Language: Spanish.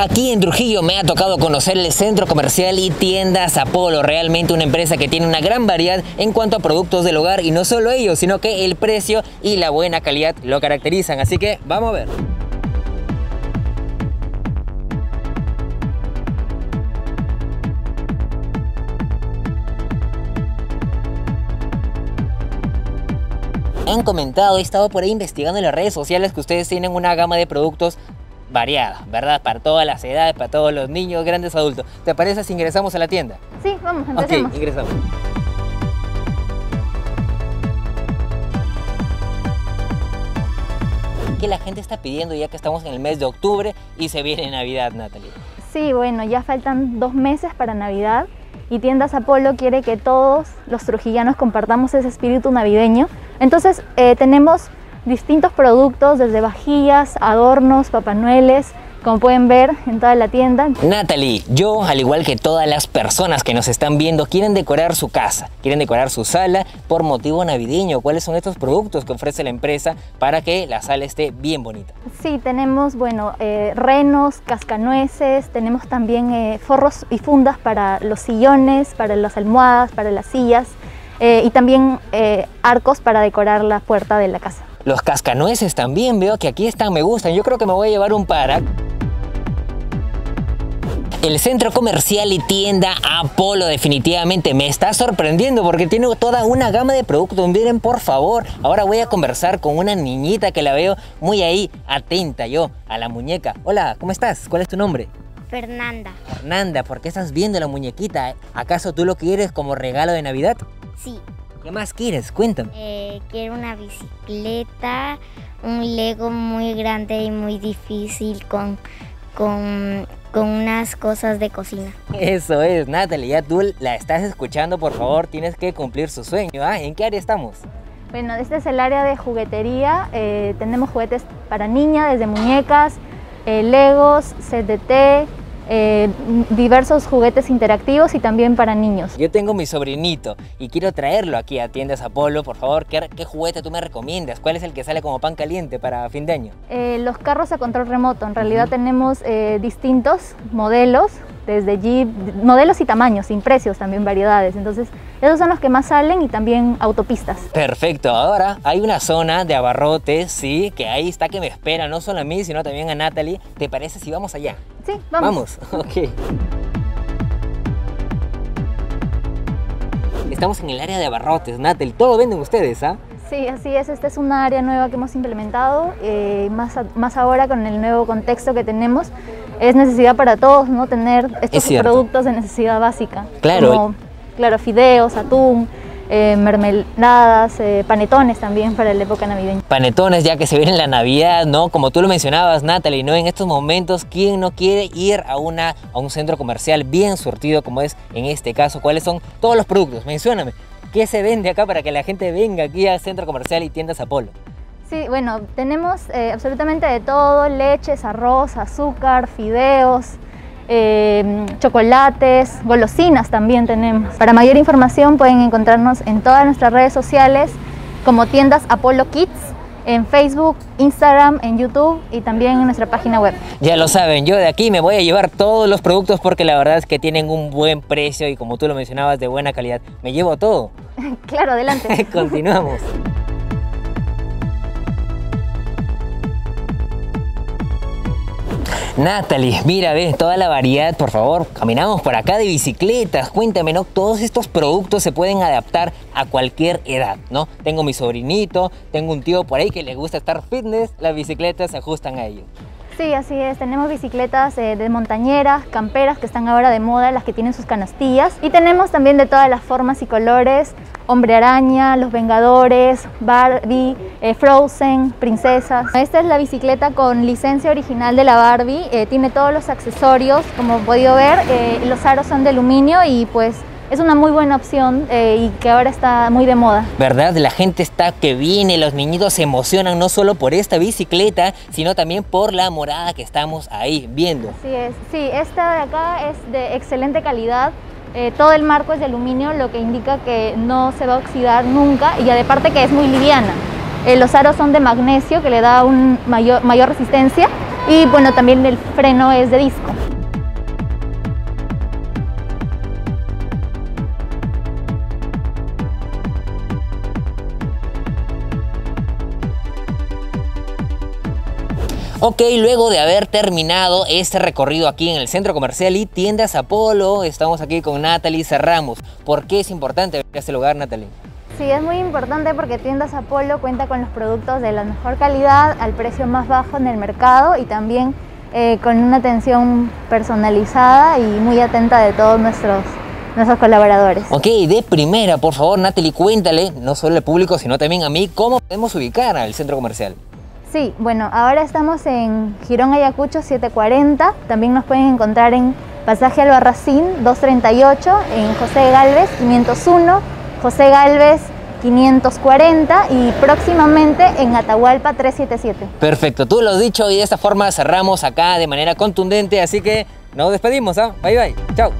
Aquí en Trujillo me ha tocado conocer el centro comercial y tiendas Apolo, realmente una empresa que tiene una gran variedad en cuanto a productos del hogar y no solo ello, sino que el precio y la buena calidad lo caracterizan, así que vamos a ver. han comentado, he estado por ahí investigando en las redes sociales que ustedes tienen una gama de productos variada, ¿verdad? Para todas las edades, para todos los niños, grandes, adultos. ¿Te parece si ingresamos a la tienda? Sí, vamos, empecemos. Ok, ingresamos. ¿Qué la gente está pidiendo ya que estamos en el mes de octubre y se viene Navidad, Natalie? Sí, bueno, ya faltan dos meses para Navidad y Tiendas Apolo quiere que todos los trujillanos compartamos ese espíritu navideño. Entonces eh, tenemos distintos productos desde vajillas, adornos, papanueles, como pueden ver en toda la tienda. Natalie, yo al igual que todas las personas que nos están viendo quieren decorar su casa, quieren decorar su sala por motivo navideño. ¿Cuáles son estos productos que ofrece la empresa para que la sala esté bien bonita? Sí, tenemos, bueno, eh, renos, cascanueces, tenemos también eh, forros y fundas para los sillones, para las almohadas, para las sillas eh, y también arcos para decorar la puerta de la casa. Los cascanueces también veo que aquí están, me gustan. Yo creo que me voy a llevar un par. El centro comercial y tienda Apolo definitivamente me está sorprendiendo porque tiene toda una gama de productos. Miren, por favor, ahora voy a conversar con una niñita que la veo muy ahí, atenta yo, a la muñeca. Hola, ¿cómo estás? ¿Cuál es tu nombre? Fernanda. Fernanda, ¿por qué estás viendo la muñequita? ¿Acaso tú lo quieres como regalo de Navidad? Sí. ¿Qué más quieres? Cuéntame. Eh, quiero una bicicleta, un Lego muy grande y muy difícil con, con con unas cosas de cocina. Eso es, Natalie, ya tú la estás escuchando, por favor, tienes que cumplir su sueño. ¿Ah? ¿En qué área estamos? Bueno, este es el área de juguetería. Eh, tenemos juguetes para niña, desde muñecas, eh, legos, set de té, eh, diversos juguetes interactivos y también para niños. Yo tengo mi sobrinito y quiero traerlo aquí a Tiendas Apolo. Por favor, ¿qué, juguete tú me recomiendas? ¿Cuál es el que sale como pan caliente para fin de año? Eh, los carros a control remoto. En realidad tenemos eh, distintos modelos desde Jeep, modelos y tamaños, sin precios, también variedades. Entonces, esos son los que más salen y también autopistas. Perfecto, ahora hay una zona de abarrotes, sí, que ahí está que me espera, no solo a mí, sino también a Natalie. ¿Te parece si vamos allá? Sí, vamos. Vamos, ok. Estamos en el área de abarrotes, Natalie. Todo venden ustedes, ¿ah? Sí, así es. Esta es una área nueva que hemos implementado, eh, más, más ahora con el nuevo contexto que tenemos. Es necesidad para todos, ¿no? Tener estos productos de necesidad básica. Claro. Como, claro, fideos, atún, eh, mermeladas, eh, panetones también para la época navideña. Panetones ya que se viene la Navidad, ¿no? Como tú lo mencionabas, Natalie, ¿no? En estos momentos, ¿quién no quiere ir a, una, a un centro comercial bien surtido como es en este caso? ¿Cuáles son todos los productos? Mencióname. ¿Qué se vende acá para que la gente venga aquí al centro comercial y tiendas Apolo? Sí, bueno, tenemos eh, absolutamente de todo, leches, arroz, azúcar, fideos, eh, chocolates, golosinas también tenemos. Para mayor información pueden encontrarnos en todas nuestras redes sociales como tiendas Apolo Kids, en Facebook, Instagram, en YouTube y también en nuestra página web. Ya lo saben, yo de aquí me voy a llevar todos los productos porque la verdad es que tienen un buen precio y como tú lo mencionabas, de buena calidad. Me llevo todo. claro, adelante. Continuamos. Natalie, mira, ves toda la variedad, por favor. Caminamos por acá de bicicletas. Cuéntame, ¿no? Todos estos productos se pueden adaptar a cualquier edad, ¿no? Tengo mi sobrinito, tengo un tío por ahí que le gusta estar fitness, las bicicletas se ajustan a ello. Sí, así es. Tenemos bicicletas eh, de montañeras, camperas que están ahora de moda, las que tienen sus canastillas. Y tenemos también de todas las formas y colores, Hombre Araña, Los Vengadores, Barbie, eh, Frozen, Princesas. Esta es la bicicleta con licencia original de la Barbie. Eh, tiene todos los accesorios, como podido ver. los aros son de aluminio y pues es una muy buena opción eh, y que ahora está muy de moda. ¿Verdad? La gente está que viene, los niñitos se emocionan no solo por esta bicicleta, sino también por la morada que estamos ahí viendo. Sí, es. sí esta de acá es de excelente calidad. Eh, todo el marco es de aluminio, lo que indica que no se va a oxidar nunca y aparte que es muy liviana. Eh, los aros son de magnesio que le da un mayor, mayor resistencia y bueno, también el freno es de disco. Ok, luego de haber terminado este recorrido aquí en el centro comercial y tiendas Apolo, estamos aquí con Natalie Cerramos. ¿Por qué es importante venir a este lugar, Natalie? Sí, es muy importante porque Tiendas Apolo cuenta con los productos de la mejor calidad al precio más bajo en el mercado y también eh, con una atención personalizada y muy atenta de todos nuestros, nuestros colaboradores. Ok, de primera, por favor, Natalie, cuéntale, no solo al público, sino también a mí, cómo podemos ubicar al centro comercial. Sí, bueno, ahora estamos en Girón Ayacucho 740. También nos pueden encontrar en Pasaje Albarracín 238, en José Galvez 501, José Galvez 540 y próximamente en Atahualpa 377. Perfecto, tú lo has dicho y de esta forma cerramos acá de manera contundente, así que nos despedimos, ¿ah? Bye bye, chao.